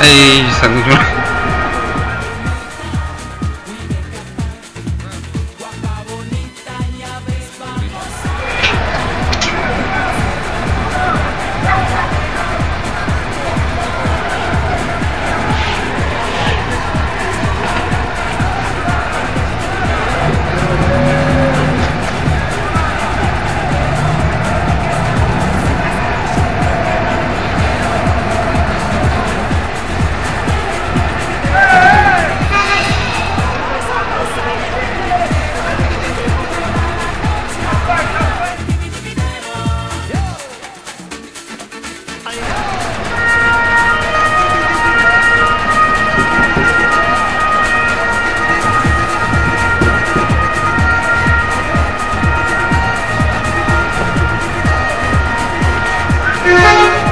哎，神出！Música